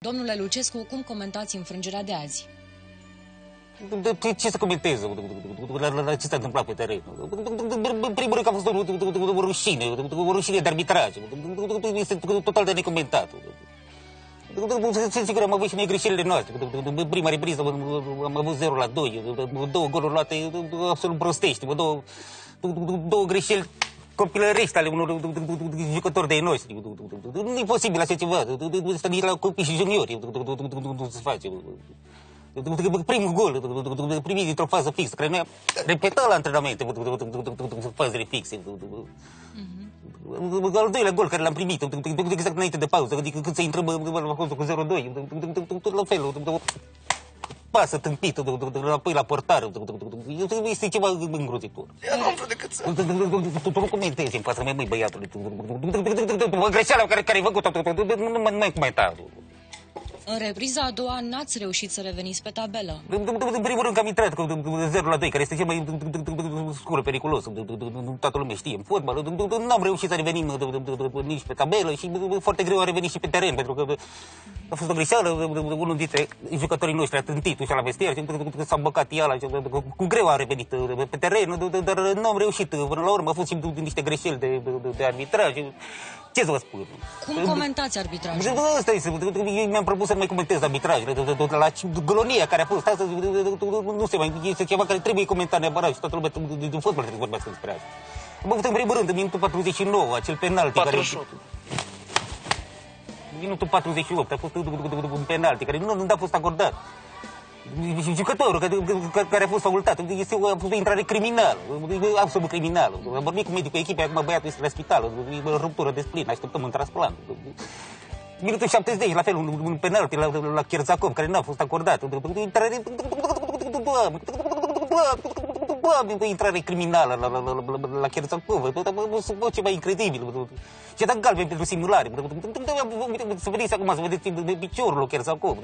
Domnule Lucescu, cum comentați înfrângerea de azi? Ce să comentez? La, la, la ce s-a întâmplat pe teren? În primul rând că a fost o, o, o rușine, o rușine de arbitraj. Este total de necomentat. Sunt sigur, am avut și noi greșelile noastre. În prima repriză am avut 0 la 2, două goluri luate absolut prostești, două, două greșeli copilărești ale unor jucători de noștri. Nu e posibil așa ceva. Asta nici la copii și juniori nu se face. Primul gol, primit dintr-o fază fixă, care noi repeta la antrenamente fazele fixe. Al doilea gol care l-am primit, exact înainte de pauză, adică când se intră cu 0-2, la fel, pasă tâmpită, apoi la portar. Este ceva îngrozitor. Eu nu vreau decât să... Tu nu comentezi în fața mea, măi, băiatului. Greșeala care ai făcut-o, nu mai comenta. În repriza a doua n-ați reușit să reveniți pe tabelă. În primul rând că am intrat cu 0 la 2, care este cel mai scură periculos. Toată lumea știe în fotbal. N-am reușit să revenim nici pe tabelă și foarte greu a revenit și pe teren, pentru că a fost o greșeală. Unul dintre jucătorii noștri a tântit ușa la vestiar și s-a băcat iala. Cu greu a revenit pe teren, dar nu am reușit. Până la urmă a fost și niște greșeli de, de, de arbitraj. Ce să vă spun? Cum comentați arbitrajul? Asta este. Mi-am propus să mai comentez arbitrajele. La golonia care a fost astăzi, nu se mai... Este ceva care trebuie comentat neapărat și toată lumea din fotbal trebuie să vorbească despre asta. Am avut în primul rând, în minutul 49, acel penalti 48. care... Minutul 48 a fost un penalti care nu, nu a fost acordat jucătorul care a fost facultat. Este o, a fost o intrare criminală, absolut criminală. Am vorbit cu medicul echipei, acum băiatul este la spital, ruptură de splin, așteptăm un transplant. Minutul 70, la fel, un, un penalti la, la Cherzakov, care n-a fost acordat. Intrare intrare criminală la, la, la, la, la Cherzakov, ceva incredibil. Și a dat galben pentru simulare. Să veniți acum să vedeți de piciorul lui Cherzakov.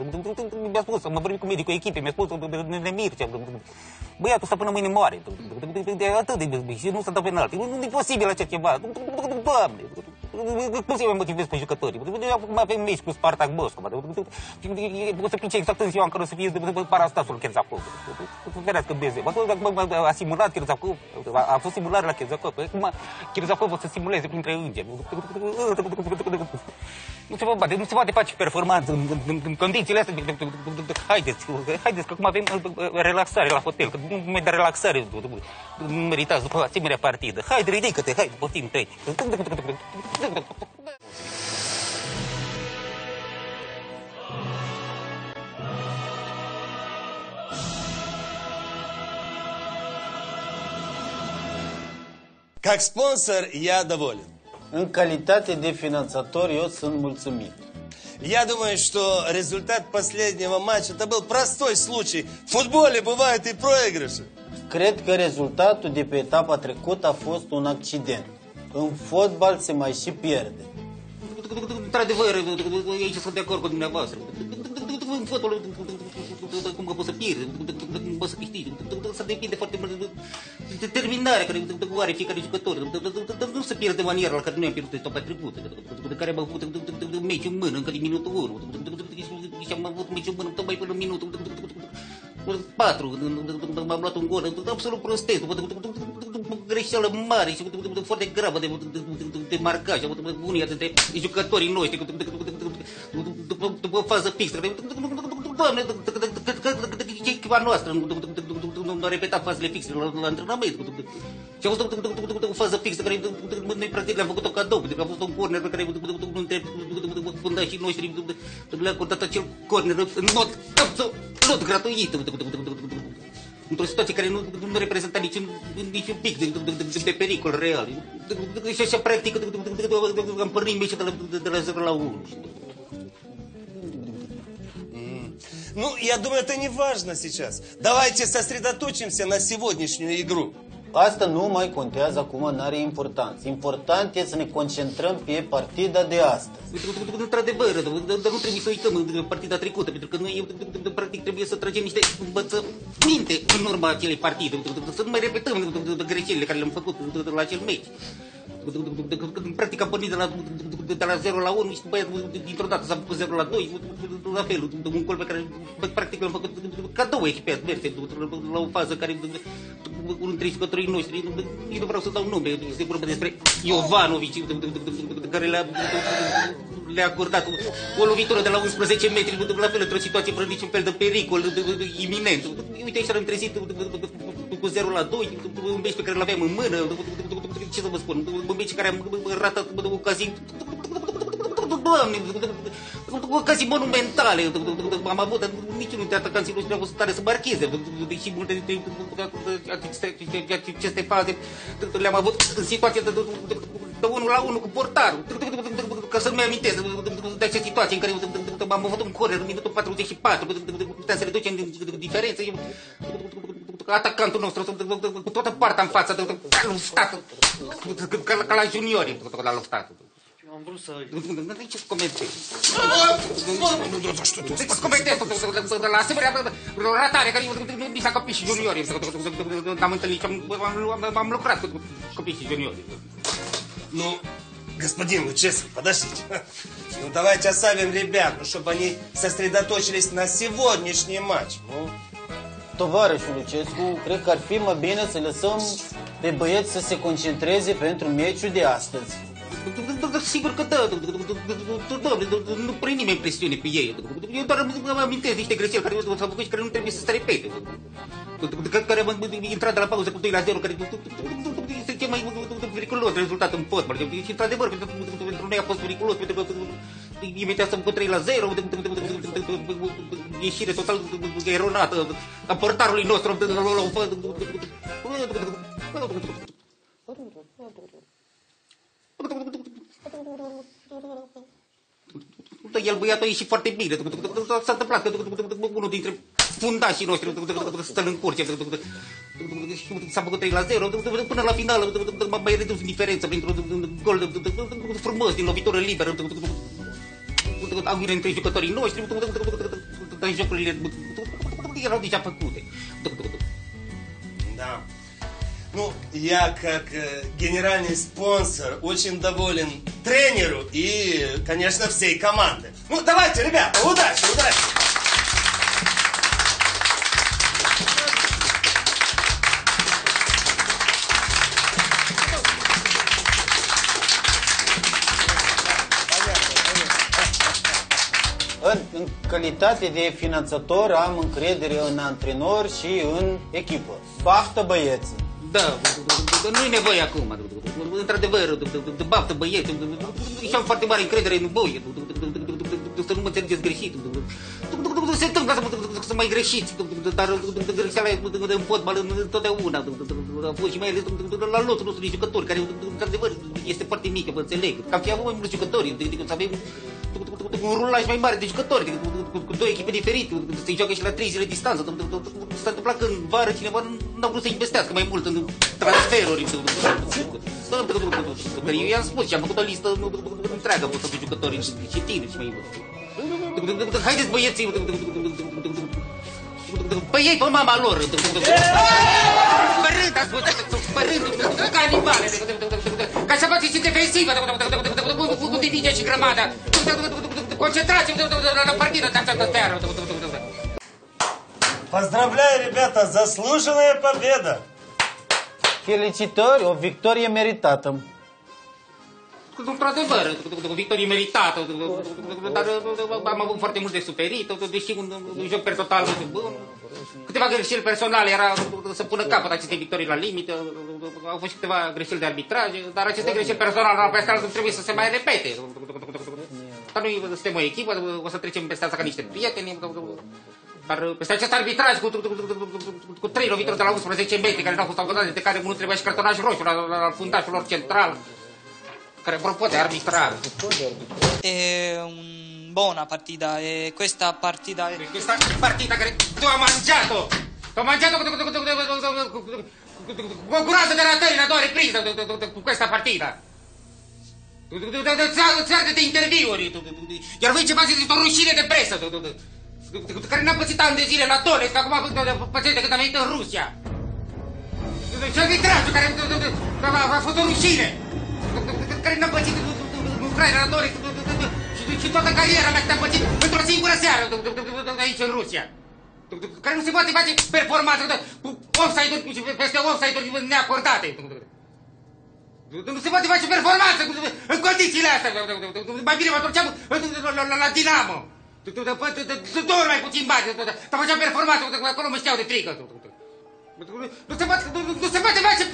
Mi-a spus, am vorbit cu medicul echipei, mi-a spus Nemircea. Băiatul ăsta până mâine moare. Atât de și nu s-a dat penalti. Nu e posibil așa ceva. Doamne! Cum să-i mai motivez pe jucătorii? Acum avem meci cu Spartak Moscova. O să pice exact în ziua în care o să fie parastasul Cherzakov. Să vedească beze. A simulat Cherzakov. A fost simulare la Cherzakov. Acum Cherzakov o să simuleze printre îngeri. Nu se poate, nu se poate face performanță în, în, în condițiile astea. Haideți, haideți că acum avem relaxare la hotel, că nu mai de relaxare nu meritați după asemenea partidă. Haide, ridică-te, haide, poftim, treci. Как спонсор я доволен. În calitate de finanțator, eu sunt mulțumit. Я думаю, что результат последнего матча это был простой случай. В футболе бывают и проигрыши. Cred că rezultatul de pe etapa trecută a fost un accident. În fotbal se mai și pierde. Într-adevăr, aici sunt de acord cu dumneavoastră. În fotbal, cum că poți să pierzi, cum poți să câștigi. Să depinde foarte mult de determinarea care o are fiecare jucător. Nu se pierde de manieră la care noi am pierdut etapa trecută, de care am avut meci în mână încă din minutul 1. Și am avut meci în mână tocmai până în minutul 4. M-am luat un gol absolut prostesc greșeală mare și foarte gravă de, de, de, de marcaj. Unii dintre jucătorii noștri după fază fixă. Doamne, echipa noastră nu a repetat fazele fixe la, la antrenament. Și a fost o fază fixă care noi practic le-am făcut-o cadou, pentru că a fost un corner pe care unul dintre fundașii noștri le-a acordat acel corner în mod absolut gratuit într-o situație care nu, nu reprezenta niciun, niciun pic de, de, de, pericol real. Și așa, practic, am pornit meciul de la, de la 0 la 1. Ну, я думаю, это не важно сейчас. Давайте сосредоточимся на сегодняшнюю игру. Asta nu mai contează acum, nu are importanță. Important e să ne concentrăm pe partida de astăzi. Într-adevăr, dar nu trebuie să uităm de partida trecută, pentru că noi, practic, trebuie să tragem niște învățăminte în urma acelei partide, să nu mai repetăm greșelile care le-am făcut la acel meci. Practic am pornit de la, de la 0 la 1 și după aia, dintr-o dată s-a făcut 0 la 2, la fel, un gol pe care practic l-am făcut ca două echipe adverse, la o fază care unul dintre jucătorii noștri, nici nu vreau să dau nume, este vorba despre Jovanovic, care le-a le-a acordat o lovitură de la 11 metri, la fel, într-o situație fără niciun fel de pericol iminent. Uite, aici l-am trezit cu 0 la 2, un meci pe care l-aveam în mână, ce să vă spun, un meci care am ratat ocazii Doamne, ocazii monumentale. Am avut, niciunul dintre atacanții noștri nu a fost stare să marcheze. Deși multe dintre aceste faze le-am avut în situație de, de, de, de unul la unul cu portarul. Ca să nu-mi amintesc de acea situație în care am avut un corner în minutul 44, puteam să reducem diferență. Atacantul nostru cu toată partea în față, l-a luftat, ca la juniori, l-a luftat. Am vrut să... Ce să comentez? Ce să comentez? La asemenea ratare, care mi s-a copii și juniori. N-am întâlnit am lucrat cu copii și juniori. Ну, господин Лучесов, подождите. Ну, давайте оставим ребят, ну, чтобы они сосредоточились на сегодняшний матч. Ну, Tovarășul Lucescu, cred că ar fi mai bine să lăsăm pe băieți să se concentreze pentru meciul de astăzi. Sigur că da, doamne, nu prind nimeni presiune pe ei. Eu doar îmi amintesc niște greșeli care s-au făcut și care nu trebuie să se repete. Care am intrat de la pauză cu 2 la 0, care este cel mai periculos rezultat în fotbal. Și într-adevăr, pentru noi a fost periculos, pentru că imediat să cu 3 la 0, ieșire total eronată a portarului nostru. El băiatul a ieșit foarte bine. S-a întâmplat că unul dintre fundașii noștri stă în curte. S-a făcut 3 la 0. Până la final m-a mai redus diferența printr-un gol frumos din lovitură liberă. aku rin tayo ka torino istri tuk tuk tuk tuk. Да. Ну, я как генеральный спонсор очень доволен тренеру и, конечно, всей команды. Ну, давайте, ребята, удачи, удачи! În, în calitate de finanțator am încredere în antrenor și în echipă. Baftă băieții! Da, nu e nevoie acum. Într-adevăr, de baftă băieți. Și am foarte mare încredere în voi. Să nu mă înțelegeți greșit. Se întâmplă să mai greșiți, dar greșeala în fotbal întotdeauna. A fost și mai ales la lotul nostru de jucători, care într-adevăr este foarte mică, vă înțeleg. Cam fi avut mai mulți jucători, decât să avem un rulaj mai mare de jucători, cu, cu două echipe diferite, se joacă și la trei zile distanță. S-a întâmplat că în vară cineva n-a vrut să investească mai mult în transferuri. Eu i-am spus și am făcut o listă întreagă cu toți jucătorii și tineri și mai mult. Haideți băieții! Băiei pe mama lor! Părând, ascultați! Părând, ca animale! Ca să faceți și defensivă! Cu divine și grămadă! Концентрация на партию Поздравляю, ребята, заслуженная победа! Феличитори о Виктория Меритатом. Într-adevăr, o victorie meritată, dar am avut foarte mult de suferit, deși un, un joc per total bun. Câteva greșeli personale era să pună capăt acestei victorii la limită, au fost și câteva greșeli de arbitraj, dar aceste greșeli personale la peste altul trebuie să se mai repete. Dar noi suntem o echipă, o să trecem peste asta ca niște prieteni, dar peste acest arbitraj cu, cu, cu, cu trei lovituri de la 11 metri care nu au fost acordate, de care unul trebuia și cartonaj roșu la, la, la fundașul lor central, care apropo de arbitrar. È una buona partita e questa partita è... Questa partita che tu hai mangiato! Ti ho mangiato con curato della terra tua ripresa con questa partita! Țară de interviuri, iar voi ce faceți o rușine de presă, care n-am pățit ani de zile la Donetsk, că acum pățește când am venit în Rusia. Și arbitrajul care a fost o rușine. Care n-am pățit în Ucraina, la Doric, și toată cariera mea te-am pățit într-o singură seară aici în Rusia. Care nu se poate face performanță cu offside-uri, peste offside-uri neacordate. Nu se poate face performanță în condițiile astea. Mai bine mă întorceam la Dinamo. Două mai puțin bani, dar făceam performanță, acolo mă știau de frică. Nu se poate, nu se poate face